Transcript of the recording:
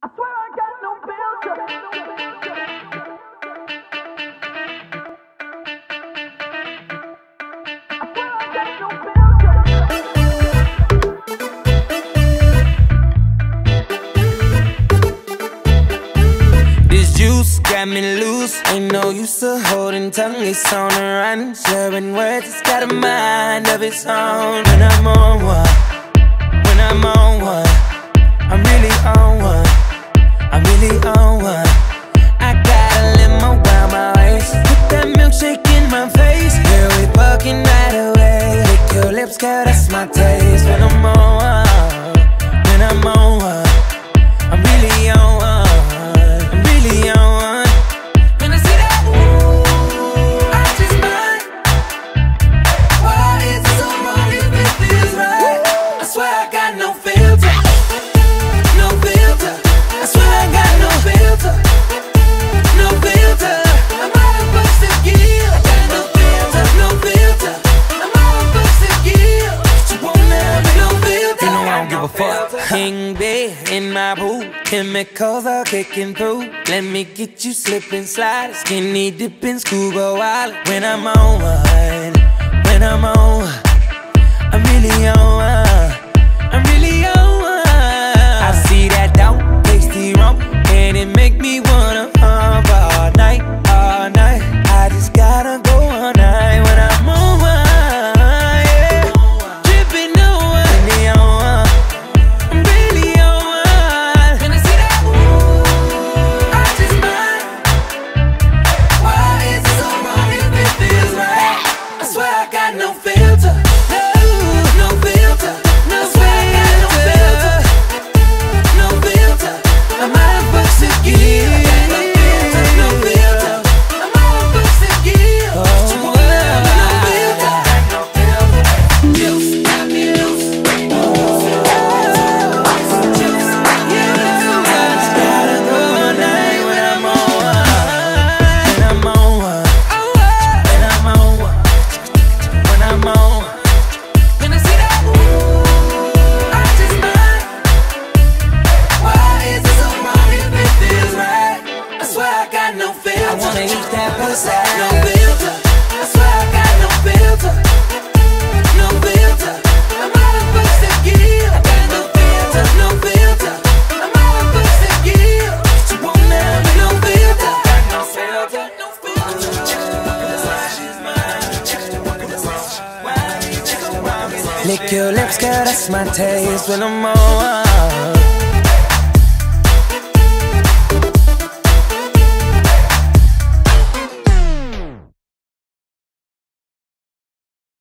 I swear I got no. This juice got me loose. Ain't no use of holding tongue. It's on the run. Sharing words, it's got a mind of its own. When I'm on one, girl, that's my taste. King bed in my pool, chemicals are kicking through. Let me get you slipping, slide, skinny dipping, scuba wild. When I'm on one, I wanna eat that pussy. No filter. I swear I got no filter. No filter. I'm out of to give. I got no filter. No filter. I'm out of bucks to give. You won't have. No filter. Got no filter. No filter. Lick your lips, girl, that's my taste when I'm on.